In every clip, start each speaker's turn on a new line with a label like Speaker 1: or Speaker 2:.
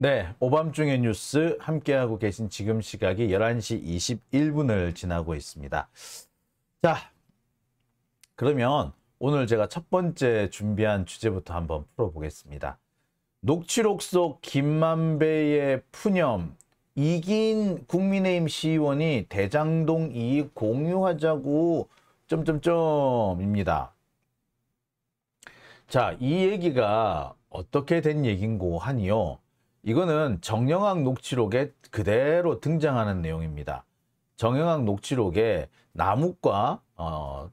Speaker 1: 네, 오밤중의 뉴스 함께하고 계신 지금 시각이 11시 21분을 지나고 있습니다. 자, 그러면 오늘 제가 첫 번째 준비한 주제부터 한번 풀어보겠습니다. 녹취록 속 김만배의 푸념, 이긴 국민의힘 시의원이 대장동 이익 공유하자고 점점점입니다. 자, 이 얘기가 어떻게 된 얘긴고 하니요. 이거는 정영학 녹취록에 그대로 등장하는 내용입니다. 정영학 녹취록에 남욱과 어,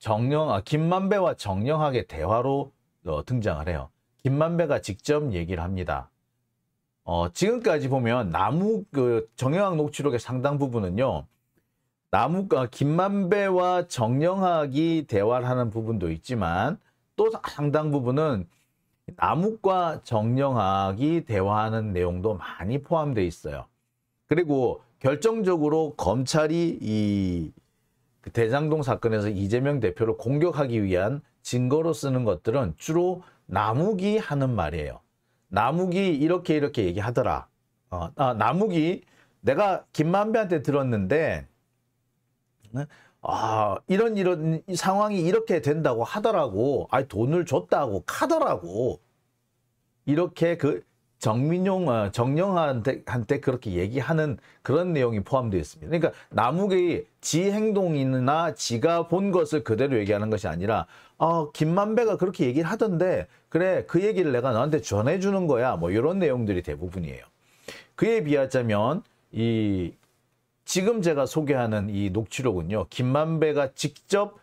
Speaker 1: 정영, 아, 김만배와 정영학의 대화로 어, 등장을 해요. 김만배가 직접 얘기를 합니다. 어, 지금까지 보면 남욱 그 정영학 녹취록의 상당 부분은요. 남욱 아, 김만배와 정영학이 대화를 하는 부분도 있지만 또 상당 부분은 남욱과 정영학이 대화하는 내용도 많이 포함되어 있어요. 그리고 결정적으로 검찰이 이그 대장동 사건에서 이재명 대표를 공격하기 위한 증거로 쓰는 것들은 주로 남욱이 하는 말이에요. 남욱이 이렇게 이렇게 얘기하더라. 어, 아, 남욱이 내가 김만배한테 들었는데 아, 이런 이런 상황이 이렇게 된다고 하더라고. 아, 돈을 줬다고 카더라고. 이렇게 그 정민용, 어, 정영한테 한테 그렇게 얘기하는 그런 내용이 포함되어 있습니다. 그러니까 남욱의 지 행동이나 지가 본 것을 그대로 얘기하는 것이 아니라 어, 김만배가 그렇게 얘기를 하던데 그래 그 얘기를 내가 너한테 전해주는 거야 뭐 이런 내용들이 대부분이에요. 그에 비하자면 이 지금 제가 소개하는 이 녹취록은요. 김만배가 직접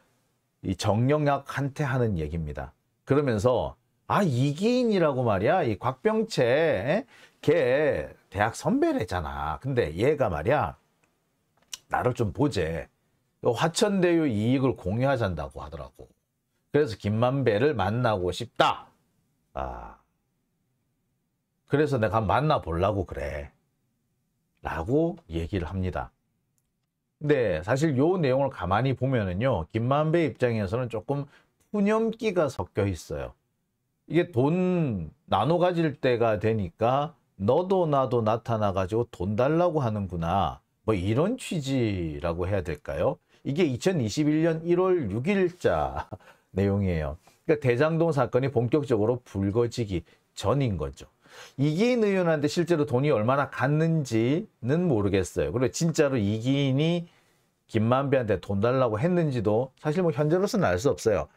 Speaker 1: 이 정영학한테 하는 얘기입니다. 그러면서 아 이기인이라고 말이야 이 곽병채 걔 대학 선배래잖아. 근데 얘가 말이야 나를 좀 보재. 화천대유 이익을 공유하잔다고 하더라고. 그래서 김만배를 만나고 싶다. 아 그래서 내가 만나 보려고 그래. 라고 얘기를 합니다. 근데 사실 요 내용을 가만히 보면은요. 김만배 입장에서는 조금 푸념기가 섞여 있어요. 이게 돈 나눠 가질 때가 되니까 너도 나도 나타나 가지고 돈 달라고 하는구나. 뭐 이런 취지라고 해야 될까요? 이게 2021년 1월 6일자 내용이에요. 그러니까 대장동 사건이 본격적으로 불거지기 전인 거죠. 이기인 의원한테 실제로 돈이 얼마나 갔는지는 모르겠어요. 그리고 진짜로 이기인이 김만배한테 돈 달라고 했는지도 사실 뭐 현재로서는 알 수 없어요.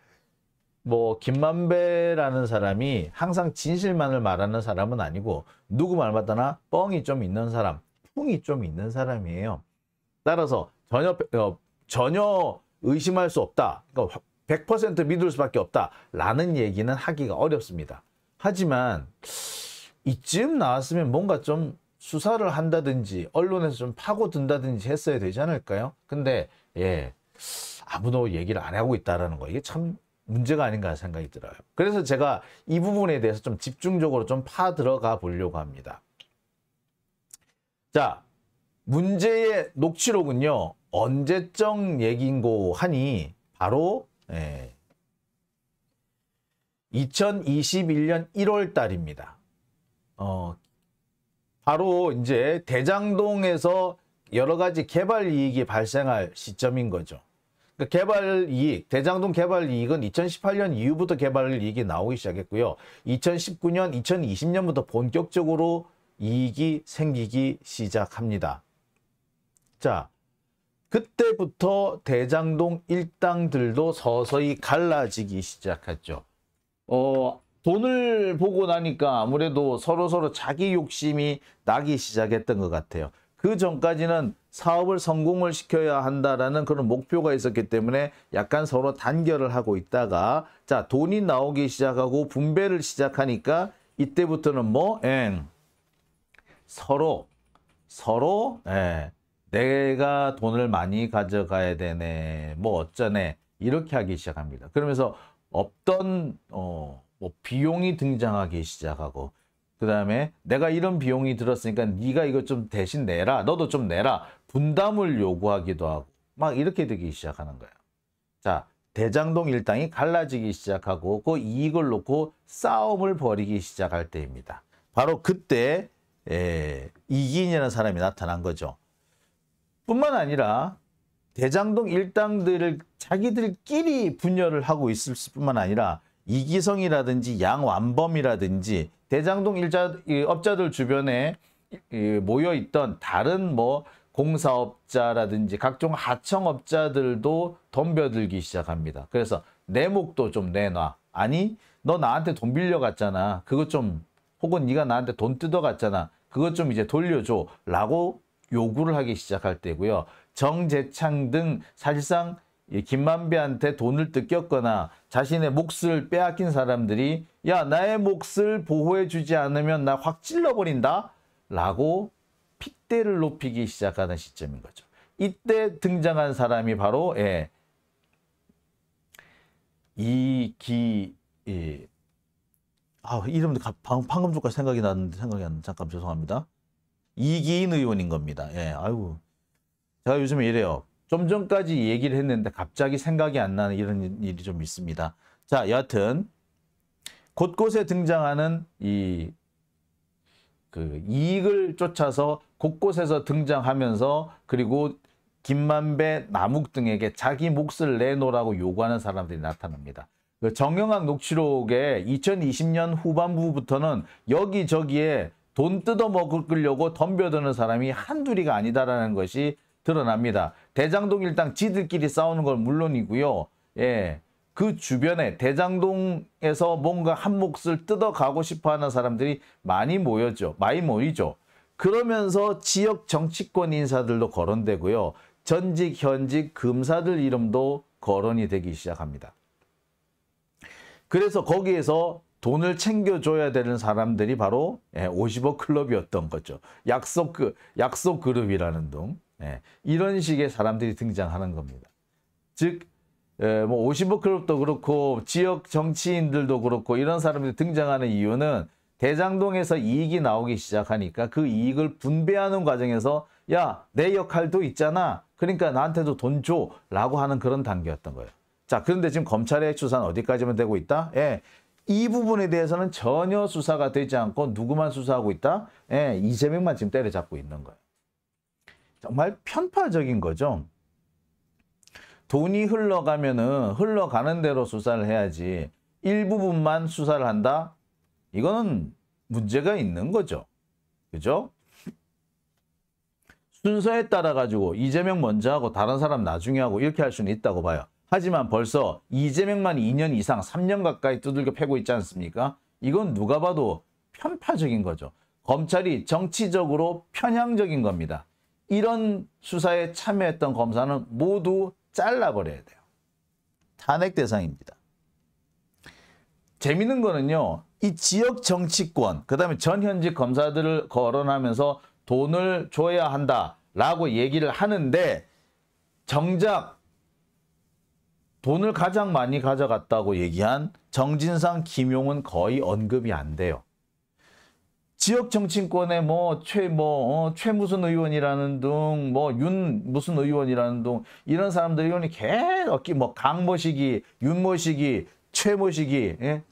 Speaker 1: 뭐 김만배라는 사람이 항상 진실만을 말하는 사람은 아니고 누구 말 맞다나 뻥이 좀 있는 사람, 풍이 좀 있는 사람이에요. 따라서 전혀 어, 전혀 의심할 수 없다. 그러니까 100% 믿을 수밖에 없다라는 얘기는 하기가 어렵습니다. 하지만 이쯤 나왔으면 뭔가 좀 수사를 한다든지 언론에서 좀 파고든다든지 했어야 되지 않을까요? 근데 예 아무도 얘기를 안 하고 있다라는 거 이게 참 문제가 아닌가 생각이 들어요. 그래서 제가 이 부분에 대해서 좀 집중적으로 좀 파 들어가 보려고 합니다. 자, 문제의 녹취록은요. 언제적 얘기인고 하니 바로 예, 2021년 1월 달입니다. 어, 바로 이제 대장동에서 여러 가지 개발 이익이 발생할 시점인 거죠. 그러니까 개발 이익, 대장동 개발 이익은 2018년 이후부터 개발 이익이 나오기 시작했고요. 2019년, 2020년부터 본격적으로 이익이 생기기 시작합니다. 자, 그때부터 대장동 일당들도 서서히 갈라지기 시작했죠. 어, 돈을 보고 나니까 아무래도 서로 서로 자기 욕심이 나기 시작했던 것 같아요. 그 전까지는 사업을 성공을 시켜야 한다라는 그런 목표가 있었기 때문에 약간 서로 단결을 하고 있다가 자 돈이 나오기 시작하고 분배를 시작하니까 이때부터는 뭐 엥, 서로 서로 예, 내가 돈을 많이 가져가야 되네 뭐 어쩌네 이렇게 하기 시작합니다. 그러면서 없던 어, 뭐 비용이 등장하기 시작하고 그 다음에 내가 이런 비용이 들었으니까 네가 이거 좀 대신 내라 너도 좀 내라 분담을 요구하기도 하고 막 이렇게 되기 시작하는 거예요. 자 대장동 일당이 갈라지기 시작하고 그 이익을 놓고 싸움을 벌이기 시작할 때입니다. 바로 그때 에, 이기인이라는 사람이 나타난 거죠. 뿐만 아니라 대장동 일당들을 자기들끼리 분열을 하고 있을 뿐만 아니라 이기성이라든지 양완범이라든지 대장동 일자 업자들 주변에 모여 있던 다른 뭐 공사업자라든지 각종 하청업자들도 덤벼들기 시작합니다. 그래서 내 목도 좀 내놔. 아니 너 나한테 돈 빌려갔잖아. 그것 좀 혹은 네가 나한테 돈 뜯어갔잖아. 그것 좀 이제 돌려줘. 라고 요구를 하기 시작할 때고요. 정재창 등 사실상 김만배한테 돈을 뜯겼거나 자신의 몫을 빼앗긴 사람들이 야 나의 몫을 보호해 주지 않으면 나 확 찔러버린다 라고 핏대를 높이기 시작하는 시점인 거죠. 이때 등장한 사람이 바로 예, 이기 예, 아 이름도 방, 방금 전까지 생각이 났는데 생각이 안 잠깐 죄송합니다. 이기인 의원인 겁니다. 예, 아이고 제가 요즘에 이래요. 좀 전까지 얘기를 했는데 갑자기 생각이 안 나는 이런 일이 좀 있습니다. 자, 여하튼 곳곳에 등장하는 이 그 이익을 쫓아서 곳곳에서 등장하면서 그리고 김만배, 남욱 등에게 자기 몫을 내놓으라고 요구하는 사람들이 나타납니다. 그 정영학 녹취록에 2020년 후반부부터는 여기저기에 돈 뜯어 먹으려고 덤벼드는 사람이 한둘이가 아니다라는 것이 드러납니다. 대장동 일당 지들끼리 싸우는 건 물론이고요. 예. 그 주변에 대장동에서 뭔가 한 몫을 뜯어가고 싶어하는 사람들이 많이 모였죠. 많이 모이죠. 그러면서 지역 정치권 인사들도 거론되고요. 전직, 현직 금사들 이름도 거론이 되기 시작합니다. 그래서 거기에서 돈을 챙겨줘야 되는 사람들이 바로 50억 예, 클럽이었던 거죠. 약속, 그, 약속 그룹이라는 등. 예, 이런 식의 사람들이 등장하는 겁니다. 즉, 예, 뭐 50억 클럽도 그렇고 지역 정치인들도 그렇고 이런 사람들이 등장하는 이유는 대장동에서 이익이 나오기 시작하니까 그 이익을 분배하는 과정에서 야, 내 역할도 있잖아. 그러니까 나한테도 돈 줘. 라고 하는 그런 단계였던 거예요. 자, 그런데 지금 검찰의 수사는 어디까지만 되고 있다? 예. 이 부분에 대해서는 전혀 수사가 되지 않고 누구만 수사하고 있다? 예, 이재명만 지금 때려잡고 있는 거예요. 정말 편파적인 거죠. 돈이 흘러가면은 흘러가는 대로 수사를 해야지 일부분만 수사를 한다? 이거는 문제가 있는 거죠. 그죠? 순서에 따라 가지고 이재명 먼저 하고 다른 사람 나중에 하고 이렇게 할 수는 있다고 봐요. 하지만 벌써 이재명만 2년 이상 3년 가까이 두들겨 패고 있지 않습니까? 이건 누가 봐도 편파적인 거죠. 검찰이 정치적으로 편향적인 겁니다. 이런 수사에 참여했던 검사는 모두 잘라버려야 돼요. 탄핵 대상입니다. 재밌는 거는요. 이 지역 정치권, 그 다음에 전현직 검사들을 거론하면서 돈을 줘야 한다라고 얘기를 하는데 정작 돈을 가장 많이 가져갔다고 얘기한 정진상, 김용은 거의 언급이 안 돼요. 지역 정치권에 뭐최뭐 어, 최 무슨 의원이라는 등 뭐 윤 무슨 의원이라는 등 이런 사람들 의원이 계속 뭐 강모시기, 윤모시기, 최모시기 예?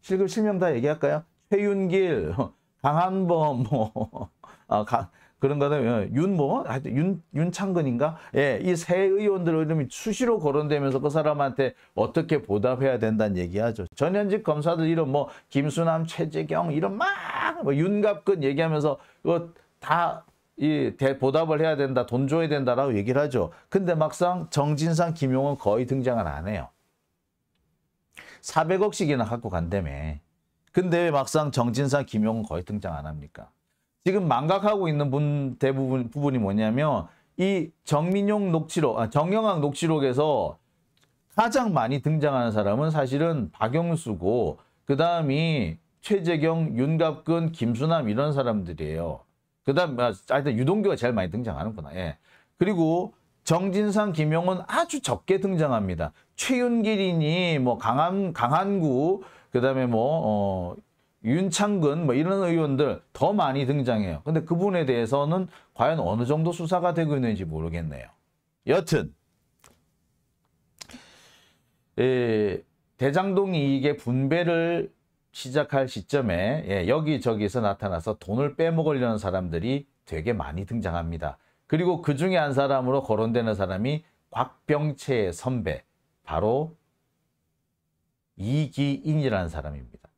Speaker 1: 실금 실명 다 얘기할까요? 최윤길, 강한범 뭐 아, 강, 그런 거는 윤 뭐, 윤, 윤창근인가? 예, 이새 의원들 이름이 수시로 거론되면서 그 사람한테 어떻게 보답해야 된다는 얘기하죠. 전현직 검사들 이름 뭐, 김수남, 최재경 이런 막, 뭐, 윤갑근 얘기하면서 이거 다이 보답을 해야 된다, 돈 줘야 된다라고 얘기를 하죠. 근데 막상 정진상, 김용은 거의 등장을 안 해요. 400억씩이나 갖고 간다며. 근데 왜 막상 정진상, 김용은 거의 등장 안 합니까? 지금 망각하고 있는 분 대부분 부분이 뭐냐면 이 정민용 녹취록, 아, 정영학 녹취록에서 가장 많이 등장하는 사람은 사실은 박영수고 그 다음이 최재경, 윤갑근, 김수남 이런 사람들이에요. 그 다음, 아, 하여튼 유동규가 제일 많이 등장하는구나. 예. 그리고 정진상, 김용은 아주 적게 등장합니다. 최윤길이니, 뭐, 강한, 강한구, 그 다음에 뭐, 어, 윤창근 뭐 이런 의원들 더 많이 등장해요. 근데 그분에 대해서는 과연 어느 정도 수사가 되고 있는지 모르겠네요. 여튼 에, 대장동 이익의 분배를 시작할 시점에 예, 여기저기서 나타나서 돈을 빼먹으려는 사람들이 되게 많이 등장합니다. 그리고 그 중에 한 사람으로 거론되는 사람이 곽병채의 선배, 바로 이기인이라는 사람입니다.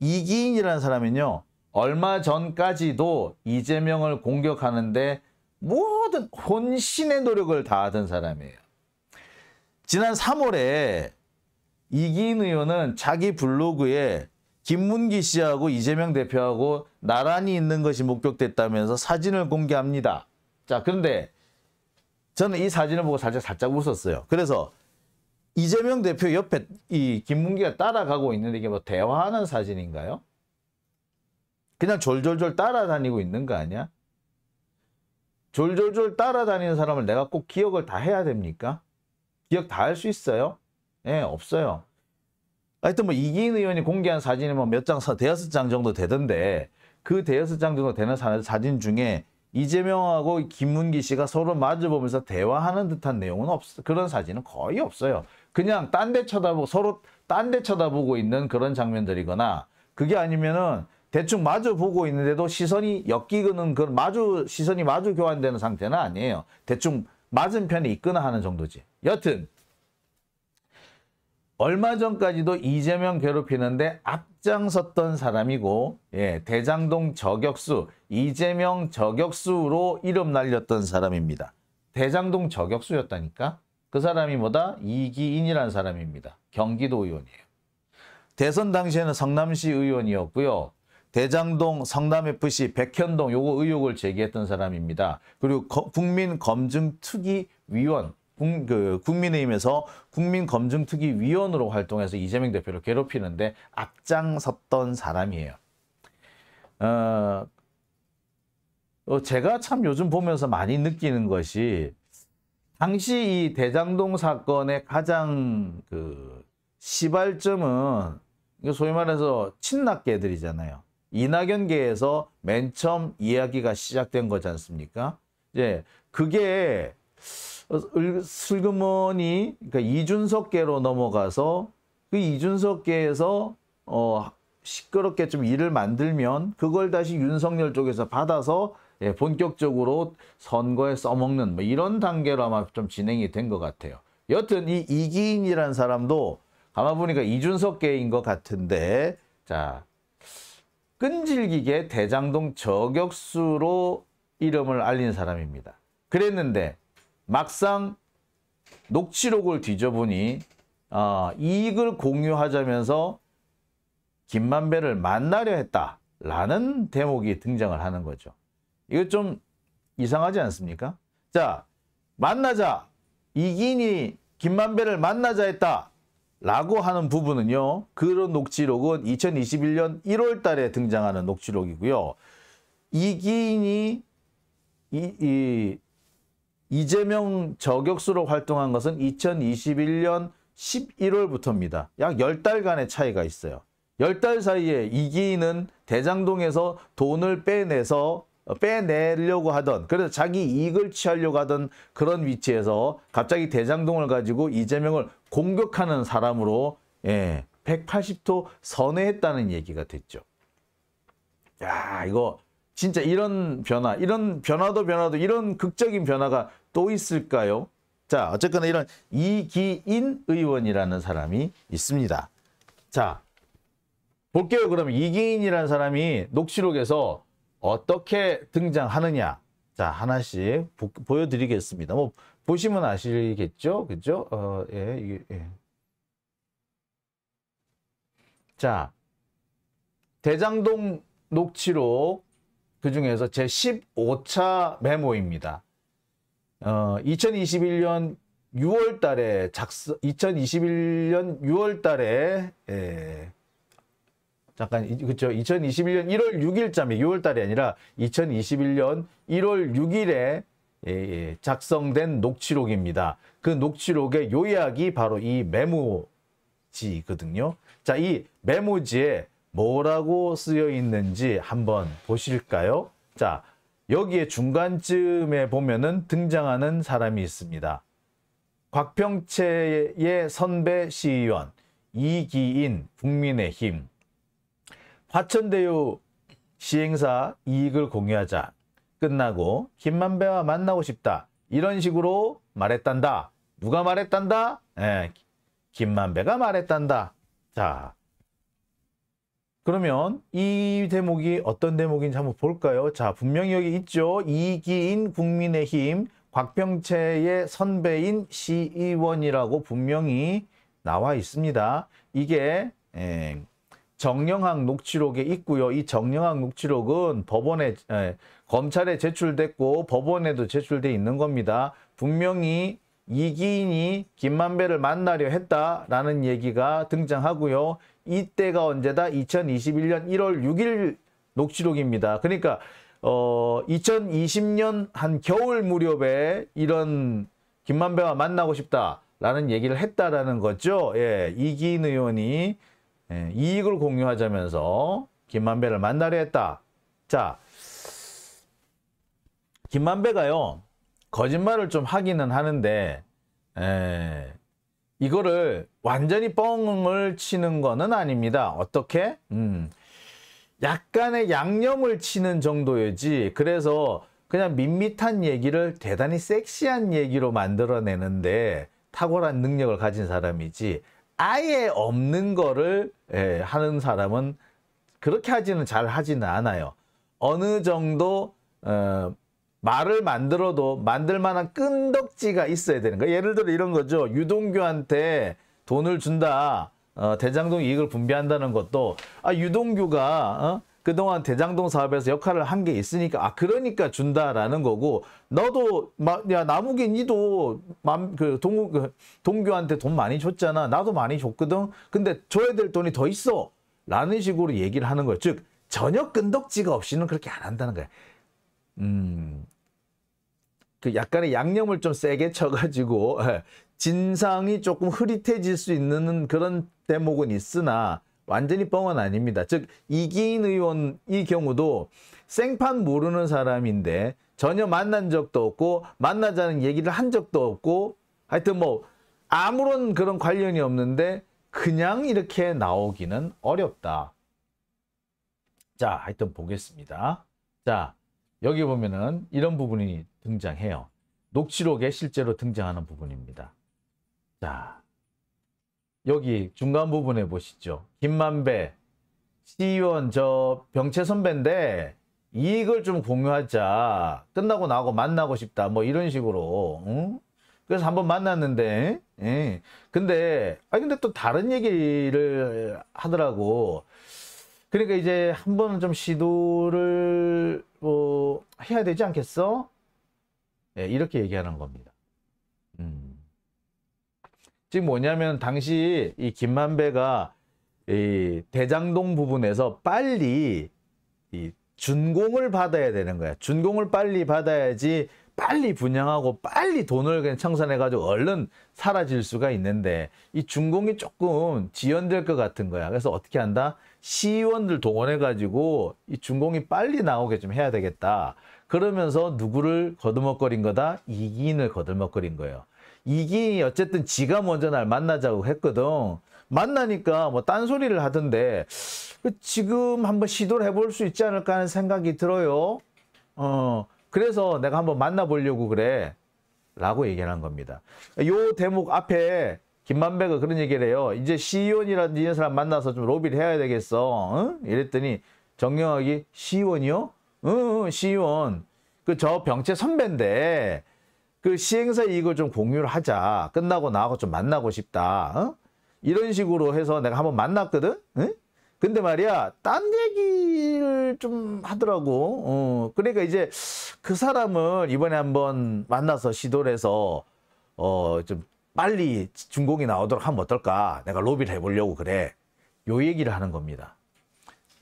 Speaker 1: 이기인이라는 사람은요, 얼마 전까지도 이재명을 공격하는데 모든 혼신의 노력을 다하던 사람이에요. 지난 3월에 이기인 의원은 자기 블로그에 김문기 씨하고 이재명 대표하고 나란히 있는 것이 목격됐다면서 사진을 공개합니다. 자, 그런데 저는 이 사진을 보고 살짝 살짝 웃었어요. 그래서 이재명 대표 옆에 이 김문기가 따라가고 있는데 이게 뭐 대화하는 사진인가요? 그냥 졸졸졸 따라다니고 있는 거 아니야? 졸졸졸 따라다니는 사람을 내가 꼭 기억을 다 해야 됩니까? 기억 다 할 수 있어요? 예, 네, 없어요. 하여튼 뭐 이기인 의원이 공개한 사진이 뭐 몇 장, 대여섯 장 정도 되던데 그 대여섯 장 정도 되는 사진 중에 이재명하고 김문기 씨가 서로 마주보면서 대화하는 듯한 내용은 없, 그런 사진은 거의 없어요. 그냥 딴 데 쳐다보고 서로 딴 데 쳐다보고 있는 그런 장면들이거나 그게 아니면은 대충 마주 보고 있는데도 시선이 엮이는 그런 마주 시선이 마주 교환되는 상태는 아니에요. 대충 맞은편에 있거나 하는 정도지. 여튼 얼마 전까지도 이재명 괴롭히는데 앞장섰던 사람이고 예, 대장동 저격수 이재명 저격수로 이름 날렸던 사람입니다. 대장동 저격수였다니까? 그 사람이 뭐다? 이기인이라는 사람입니다. 경기도 의원이에요. 대선 당시에는 성남시 의원이었고요. 대장동, 성남FC, 백현동 요거 의혹을 제기했던 사람입니다. 그리고 국민검증특위위원, 그 국민의힘에서 국민검증특위위원으로 활동해서 이재명 대표를 괴롭히는데 앞장섰던 사람이에요. 어, 어, 제가 참 요즘 보면서 많이 느끼는 것이 당시 이 대장동 사건의 가장 그 시발점은 소위 말해서 친낙계들이잖아요. 이낙연계에서 맨 처음 이야기가 시작된 거지 않습니까? 이제 그게 슬그머니 그러니까 이준석계로 넘어가서 그 이준석계에서 어 시끄럽게 좀 일을 만들면 그걸 다시 윤석열 쪽에서 받아서 예, 본격적으로 선거에 써먹는 뭐 이런 단계로 아마 좀 진행이 된 것 같아요. 여튼 이 이기인이라는 사람도 아마 보니까 이준석계인 것 같은데 자 끈질기게 대장동 저격수로 이름을 알린 사람입니다. 그랬는데 막상 녹취록을 뒤져보니 어, 이익을 공유하자면서 김만배를 만나려 했다라는 대목이 등장을 하는 거죠. 이거 좀 이상하지 않습니까? 자, 만나자. 이기인이 김만배를 만나자 했다. 라고 하는 부분은요. 그런 녹취록은 2021년 1월 달에 등장하는 녹취록이고요. 이기인이 이, 이 이재명 저격수로 활동한 것은 2021년 11월부터입니다. 약 10달간의 차이가 있어요. 10달 사이에 이기인은 대장동에서 돈을 빼내서 빼내려고 하던 그래서 자기 이익을 취하려고 하던 그런 위치에서 갑자기 대장동을 가지고 이재명을 공격하는 사람으로 예, 180도 선회했다는 얘기가 됐죠. 야 이거 진짜 이런 변화 이런 변화도 변화도 이런 극적인 변화가 또 있을까요? 자 어쨌거나 이런 이기인 의원이라는 사람이 있습니다. 자 볼게요 그러면 이기인이라는 사람이 녹취록에서 어떻게 등장하느냐. 자, 하나씩 보, 보여드리겠습니다. 뭐, 보시면 아시겠죠? 그죠? 어, 예, 이게, 예. 자, 대장동 녹취록 그 중에서 제 15차 메모입니다. 어, 2021년 6월 달에 작성, 2021년 6월 달에, 예, 잠깐 그렇죠. 2021년 1월 6일자면 6월 달이 아니라 2021년 1월 6일에 예, 예, 작성된 녹취록입니다. 그 녹취록의 요약이 바로 이 메모지거든요. 자, 이 메모지에 뭐라고 쓰여 있는지 한번 보실까요? 자, 여기에 중간쯤에 보면은 등장하는 사람이 있습니다. 곽평채의 선배 시의원, 이기인, 국민의힘, 화천대유 시행사 이익을 공유하자. 끝나고 김만배와 만나고 싶다. 이런 식으로 말했단다. 누가 말했단다? 예, 김만배가 말했단다. 자, 그러면 이 대목이 어떤 대목인지 한번 볼까요? 자, 분명히 여기 있죠. 이기인 국민의힘 곽병채의 선배인 시의원이라고 분명히 나와 있습니다. 이게 에, 정영학 녹취록에 있고요. 이 정영학 녹취록은 법원에 에, 검찰에 제출됐고 법원에도 제출돼 있는 겁니다. 분명히 이기인이 김만배를 만나려 했다라는 얘기가 등장하고요. 이때가 언제다? 2021년 1월 6일 녹취록입니다. 그러니까 어 2020년 한 겨울 무렵에 이런 김만배와 만나고 싶다라는 얘기를 했다라는 거죠. 예, 이기인 의원이 예, 이익을 공유하자면서 김만배를 만나려 했다. 자, 김만배가요. 거짓말을 좀 하기는 하는데 에, 이거를 완전히 뻥을 치는 거는 아닙니다. 어떻게? 음, 약간의 양념을 치는 정도이지. 그래서 그냥 밋밋한 얘기를 대단히 섹시한 얘기로 만들어내는데 탁월한 능력을 가진 사람이지. 아예 없는 거를 에, 하는 사람은 그렇게 하지는 잘 하지는 않아요. 어느 정도 어, 말을 만들어도 만들 만한 끈덕지가 있어야 되는 거예요. 예를 들어 이런 거죠. 유동규한테 돈을 준다. 어, 대장동 이익을 분배한다는 것도 아 유동규가 어? 그동안 대장동 사업에서 역할을 한 게 있으니까 아 그러니까 준다라는 거고 너도 마, 야 나무기 니도 맘, 그 동, 그 동규한테 돈 많이 줬잖아 나도 많이 줬거든 근데 줘야 될 돈이 더 있어 라는 식으로 얘기를 하는 거예요 즉 전혀 끈덕지가 없이는 그렇게 안 한다는 거예요 음, 그 약간의 양념을 좀 세게 쳐가지고 예, 진상이 조금 흐릿해질 수 있는 그런 대목은 있으나 완전히 뻥은 아닙니다. 즉 이기인 의원 이 경우도 생판 모르는 사람인데 전혀 만난 적도 없고 만나자는 얘기를 한 적도 없고 하여튼 뭐 아무런 그런 관련이 없는데 그냥 이렇게 나오기는 어렵다. 자, 하여튼 보겠습니다. 자, 여기 보면은 이런 부분이 등장해요. 녹취록에 실제로 등장하는 부분입니다. 자, 여기 중간 부분에 보시죠. 김만배, 시의원 저 병채 선배인데 이익을 좀 공유하자. 끝나고 나하고 만나고 싶다. 뭐 이런 식으로. 응? 그래서 한번 만났는데, 예. 근데, 아 근데 또 다른 얘기를 하더라고. 그러니까 이제 한 번은 좀 시도를 뭐 해야 되지 않겠어? 네, 이렇게 얘기하는 겁니다. 음. 지금 뭐냐면 당시 이 김만배가 이 대장동 부분에서 빨리 이 준공을 받아야 되는 거야. 준공을 빨리 받아야지 빨리 분양하고 빨리 돈을 그냥 청산해가지고 얼른 사라질 수가 있는데 이 준공이 조금 지연될 것 같은 거야. 그래서 어떻게 한다? 시의원들 동원해가지고 이 준공이 빨리 나오게 좀 해야 되겠다. 그러면서 누구를 거두먹거린 거다? 이기인을 거두먹거린 거예요. 이기인이 어쨌든 지가 먼저 날 만나자고 했거든. 만나니까 뭐 딴소리를 하던데 지금 한번 시도를 해볼 수 있지 않을까 하는 생각이 들어요. 어, 그래서 내가 한번 만나보려고 그래. 라고 얘기한 겁니다. 요 대목 앞에 김만배가 그런 얘기를 해요. 이제 시의원이라는 이런 사람 만나서 좀 로비를 해야 되겠어. 응? 이랬더니 정영학이 시의원이요? 응, 시의원. 그 저 병채 선배인데 그 시행사 이익을 좀 공유를 하자. 끝나고 나하고 좀 만나고 싶다. 어? 이런 식으로 해서 내가 한번 만났거든. 응? 근데 말이야, 딴 얘기를 좀 하더라고. 어, 그러니까 이제 그 사람을 이번에 한번 만나서 시도를 해서, 어, 좀 빨리 준공이 나오도록 하면 어떨까? 내가 로비를 해보려고 그래. 요 얘기를 하는 겁니다.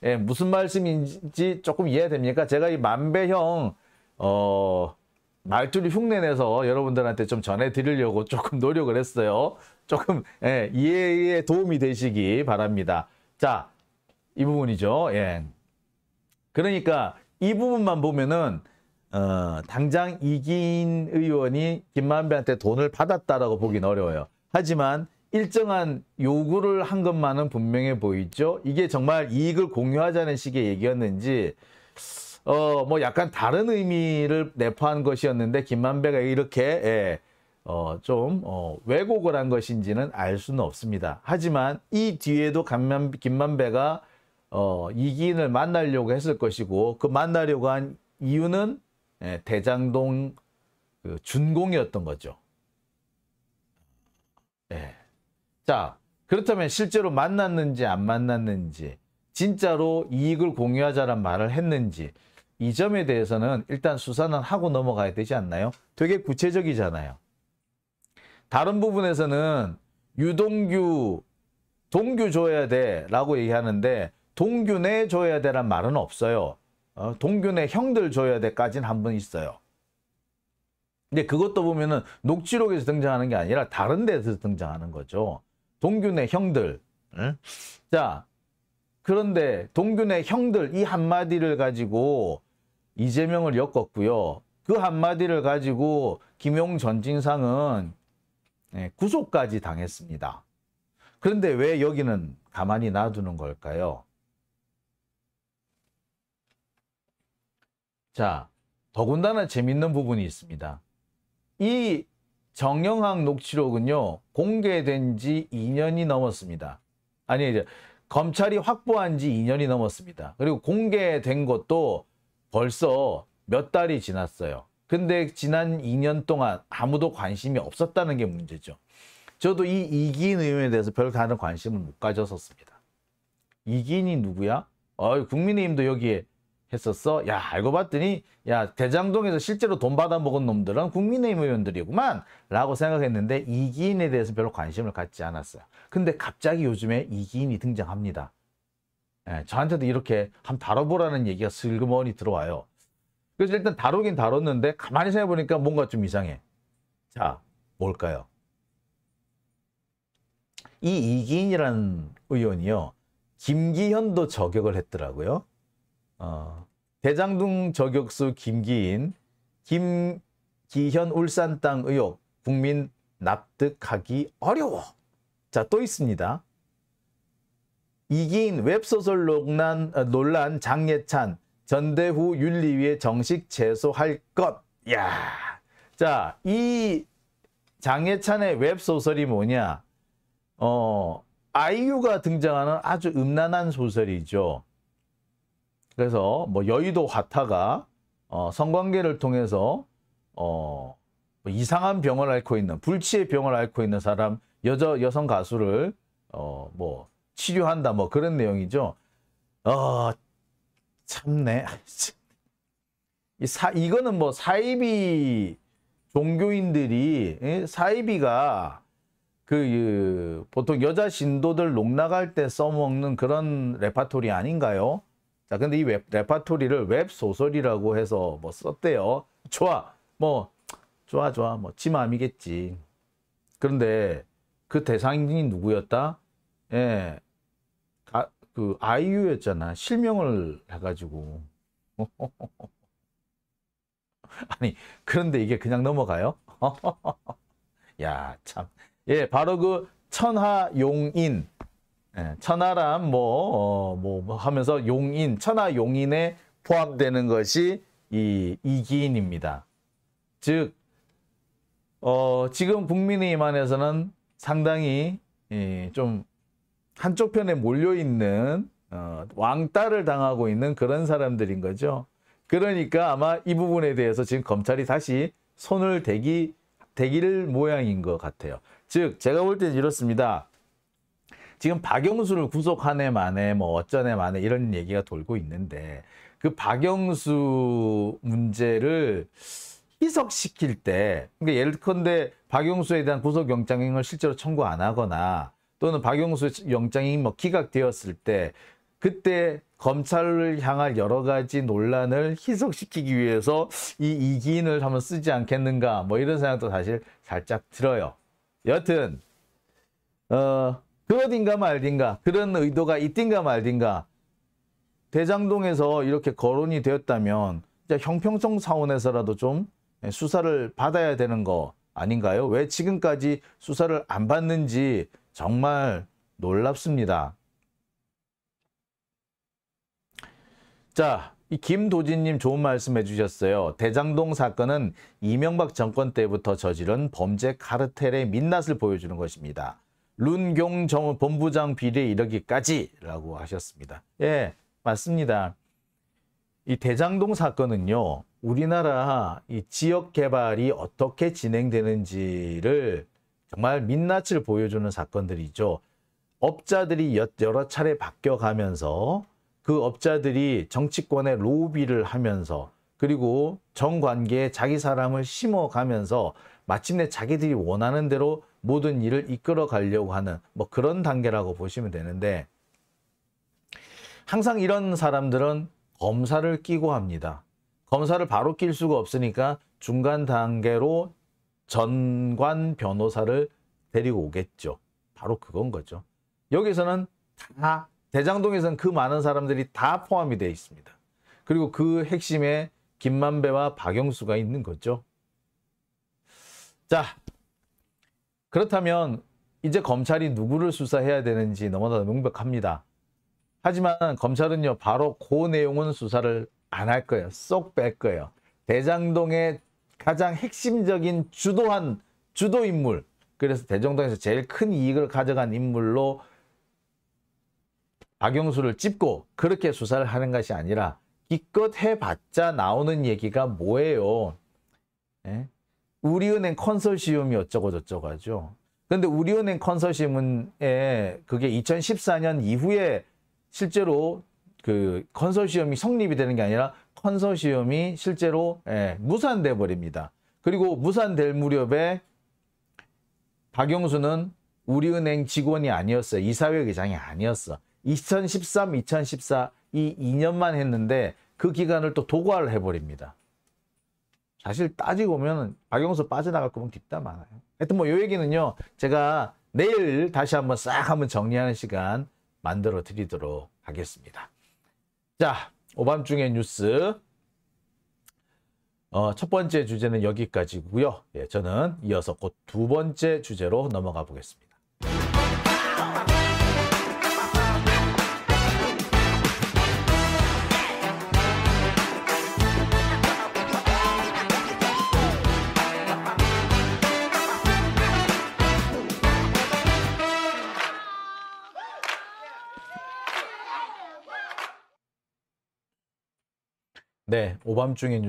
Speaker 1: 예, 무슨 말씀인지 조금 이해됩니까? 제가 이 만배형, 어, 말투를 흉내내서 여러분들한테 좀 전해드리려고 조금 노력을 했어요. 조금, 예, 이해에 도움이 되시기 바랍니다. 자, 이 부분이죠. 예. 그러니까 이 부분만 보면은 어, 당장 이기인 의원이 김만배한테 돈을 받았다라고 보기는 어려워요. 하지만 일정한 요구를 한 것만은 분명해 보이죠. 이게 정말 이익을 공유하자는 식의 얘기였는지 어 뭐 약간 다른 의미를 내포한 것이었는데 김만배가 이렇게 예, 어 좀 어, 왜곡을 한 것인지는 알 수는 없습니다. 하지만 이 뒤에도 김만, 김만배가 어, 이기인을 만나려고 했을 것이고 그 만나려고 한 이유는 예, 대장동 그 준공이었던 거죠. 예. 자, 그렇다면 실제로 만났는지 안 만났는지, 진짜로 이익을 공유하자란 말을 했는지, 이 점에 대해서는 일단 수사는 하고 넘어가야 되지 않나요? 되게 구체적이잖아요. 다른 부분에서는 유동규, 동규 줘야 돼 라고 얘기하는데, 동규 내 줘야 돼란 말은 없어요. 어, 내 형들 줘야 돼까지는 한 번 있어요. 근데 그것도 보면은 녹취록에서 등장하는 게 아니라 다른 데서 등장하는 거죠. 동균의 형들. 응? 자, 그런데 동균의 형들 이 한마디를 가지고 이재명을 엮었고요. 그 한마디를 가지고 김용 전진상은 예, 구속까지 당했습니다. 그런데 왜 여기는 가만히 놔두는 걸까요? 자, 더군다나 재밌는 부분이 있습니다. 이 정영학 녹취록은요, 공개된 지 2년이 넘었습니다. 아니, 이제 검찰이 확보한 지 2년이 넘었습니다. 그리고 공개된 것도 벌써 몇 달이 지났어요. 근데 지난 2년 동안 아무도 관심이 없었다는 게 문제죠. 저도 이 이기인 의원에 대해서 별 다른 관심을 못 가졌었습니다. 이기인이 누구야? 어, 국민의힘도 여기에 했었어. 야 알고 봤더니 야 대장동에서 실제로 돈 받아 먹은 놈들은 국민의힘 의원들이구만 라고 생각했는데 이기인에 대해서 별로 관심을 갖지 않았어요. 근데 갑자기 요즘에 이기인이 등장합니다. 예, 저한테도 이렇게 한번 다뤄보라는 얘기가 슬그머니 들어와요. 그래서 일단 다루긴 다뤘는데 가만히 생각해보니까 뭔가 좀 이상해. 자 뭘까요? 이 이기인이라는 의원이요. 김기현도 저격을 했더라고요. 어, 대장동 저격수 김기인, 김기현 울산 땅 의혹 국민 납득하기 어려워. 자, 또 있습니다. 이기인 웹소설 논란, 어, 논란 장예찬 전대후 윤리위에 정식 제소할 것. 야. 자, 이 장예찬의 웹소설이 뭐냐? 어, 아이유가 등장하는 아주 음란한 소설이죠. 그래서 뭐 여의도 화타가 어, 성관계를 통해서 어, 뭐 이상한 병을 앓고 있는 불치의 병을 앓고 있는 사람 여자 여성 가수를 어, 뭐 치료한다 뭐 그런 내용이죠. 어, 참네. 이 사, 이거는 뭐 사이비 종교인들이 사이비가 그, 그 보통 여자 신도들 농락할 때 써먹는 그런 레파토리 아닌가요? 자, 근데 이 웹, 레파토리를 웹소설이라고 해서 뭐 썼대요. 좋아. 뭐, 좋아, 좋아. 뭐, 지 마음이겠지. 그런데 그 대상이 누구였다? 예. 아, 그, 아이유였잖아. 실명을 해가지고. 아니, 그런데 이게 그냥 넘어가요? 야, 참. 예, 바로 그 천하용인. 예, 천하람 뭐, 어, 뭐, 뭐 하면서 용인, 천하 용인에 포함되는 것이 이 이기인입니다. 즉, 어, 지금 국민의힘 안에서는 상당히 예, 좀 한쪽 편에 몰려 있는 어, 왕따를 당하고 있는 그런 사람들인 거죠. 그러니까 아마 이 부분에 대해서 지금 검찰이 다시 손을 대기 대기를 모양인 것 같아요. 즉 제가 볼 때는 이렇습니다. 지금 박영수를 구속한 해 만에 뭐해 만에 이런 얘기가 돌고 있는데 그 박영수 문제를 희석시킬 때 그러니까 예컨대 박영수에 대한 구속영장을 실제로 청구 안 하거나 또는 박영수 영장이 뭐 기각되었을 때 그때 검찰을 향할 여러 가지 논란을 희석시키기 위해서 이 이기인을 한번 쓰지 않겠는가 뭐 이런 생각도 사실 살짝 들어요. 여튼 어 그러딘가 말딘가 그런 의도가 있딘가 말딘가 대장동에서 이렇게 거론이 되었다면 형평성 차원에서라도 좀 수사를 받아야 되는 거 아닌가요? 왜 지금까지 수사를 안 받는지 정말 놀랍습니다. 자, 이 김도진님 좋은 말씀 해주셨어요. 대장동 사건은 이명박 정권 때부터 저지른 범죄 카르텔의 민낯을 보여주는 것입니다. 룬경 정 본부장 비리에 이르기까지라고 하셨습니다. 예, 맞습니다. 이 대장동 사건은요, 우리나라 이 지역 개발이 어떻게 진행되는지를 정말 민낯을 보여주는 사건들이죠. 업자들이 여러 차례 바뀌어가면서 그 업자들이 정치권에 로비를 하면서 그리고 정관계에 자기 사람을 심어가면서 마침내 자기들이 원하는 대로 모든 일을 이끌어 가려고 하는 뭐 그런 단계라고 보시면 되는데 항상 이런 사람들은 검사를 끼고 합니다. 검사를 바로 낄 수가 없으니까 중간 단계로 전관 변호사를 데리고 오겠죠. 바로 그건 거죠. 여기서는 다 대장동에서는 그 많은 사람들이 다 포함이 되어 있습니다. 그리고 그 핵심에 김만배와 박영수가 있는 거죠. 자, 그렇다면 이제 검찰이 누구를 수사해야 되는지 너무나 명백합니다. 하지만 검찰은요, 바로 그 내용은 수사를 안 할 거예요. 쏙 뺄 거예요. 대장동의 가장 핵심적인 주도한 주도 인물. 그래서 대장동에서 제일 큰 이익을 가져간 인물로 박영수를 찝고 그렇게 수사를 하는 것이 아니라 기껏 해봤자 나오는 얘기가 뭐예요? 예? 우리은행 컨소시엄이 어쩌고 저쩌고 하죠. 근데 우리은행 컨소시엄은 그게 2014년 이후에 실제로 그 컨소시엄이 성립이 되는 게 아니라 컨소시엄이 실제로 예, 무산돼 버립니다. 그리고 무산될 무렵에 박영수는 우리은행 직원이 아니었어요. 이사회 의장이 아니었어. 2013, 2014 이 2년만 했는데 그 기간을 또 도과를 해버립니다. 사실 따지고 보면 박영수 빠져나갈 거면 뒷담 많아요. 하여튼 뭐 요 얘기는요. 제가 내일 다시 한번 싹 한번 정리하는 시간 만들어 드리도록 하겠습니다. 자, 오밤중의 뉴스. 어, 첫 번째 주제는 여기까지고요. 예, 저는 이어서 곧 두 번째 주제로 넘어가 보겠습니다. 네, 오밤중의 뉴스.